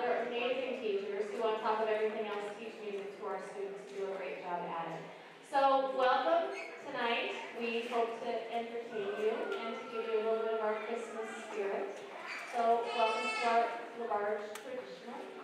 they're amazing teachers who, on top of everything else, teach music to our students, do a great job at it. So welcome tonight. We hope to entertain you and to give you a little bit of our Christmas spirit. So welcome to our LaBarge traditional.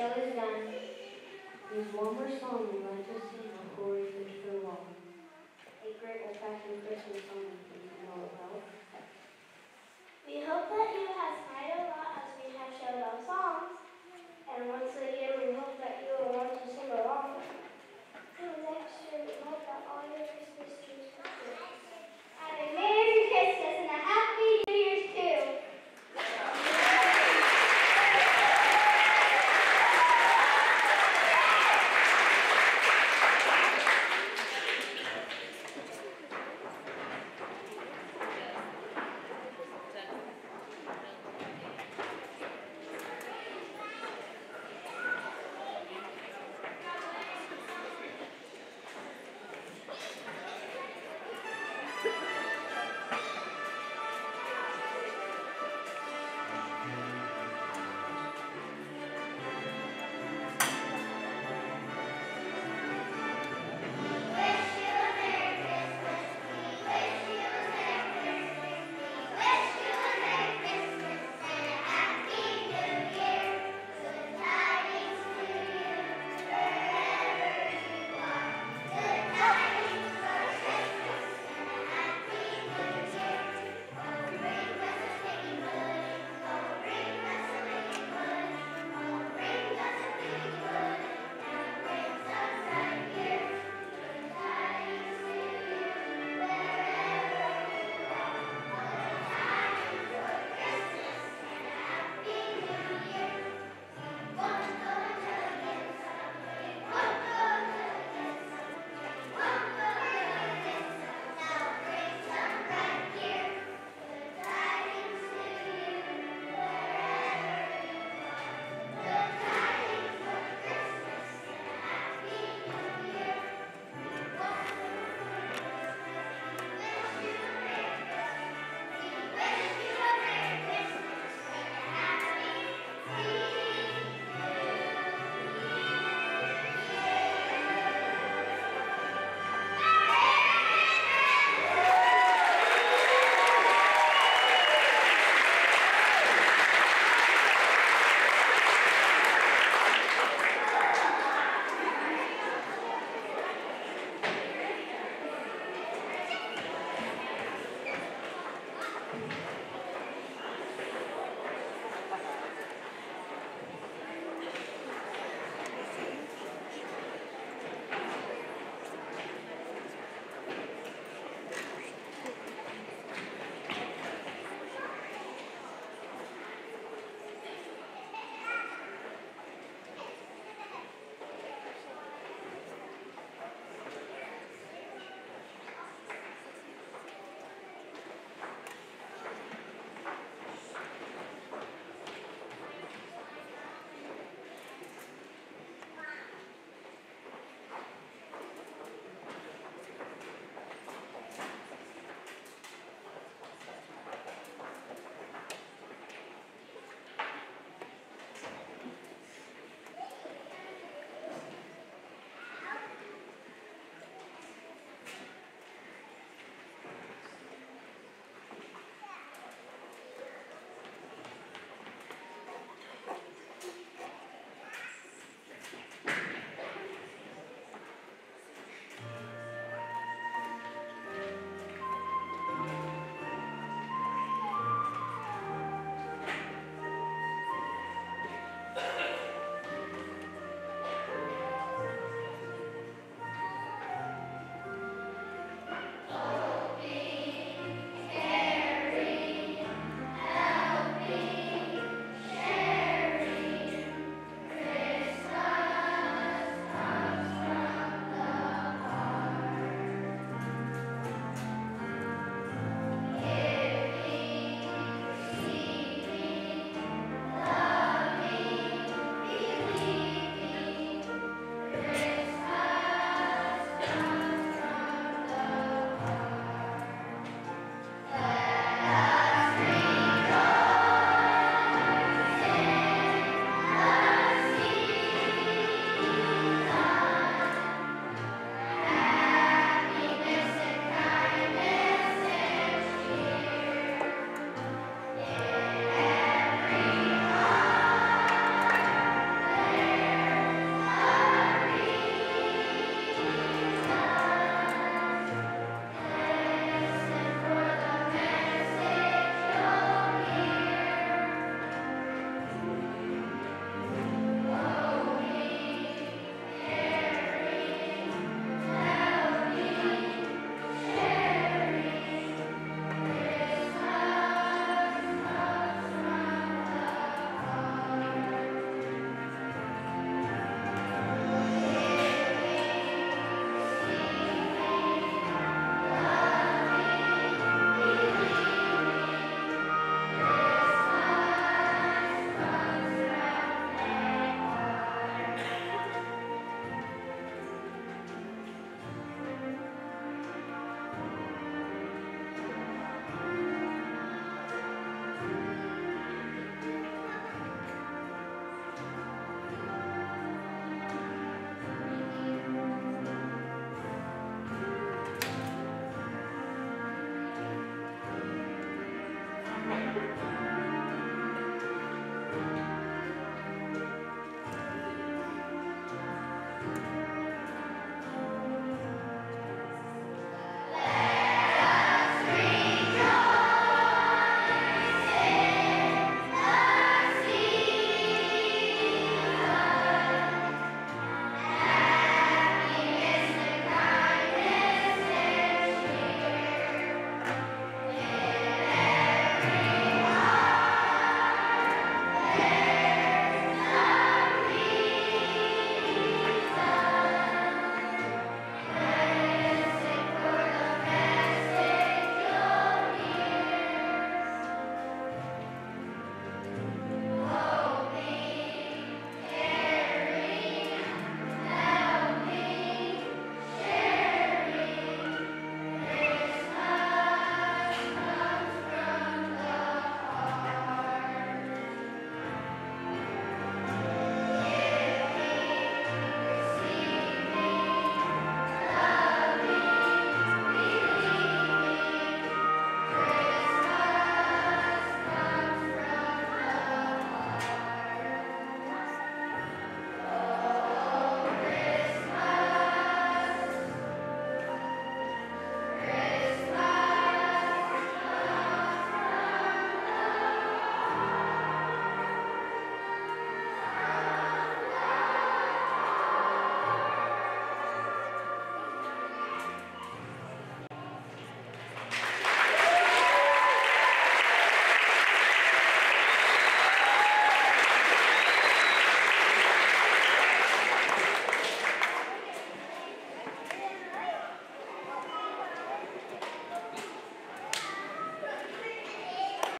Show is done. There's one more song we'd like to sing before we finish a while. A great old-fashioned Christmas song you know about. We hope that you have smiled a lot as we have showed our songs. And once again,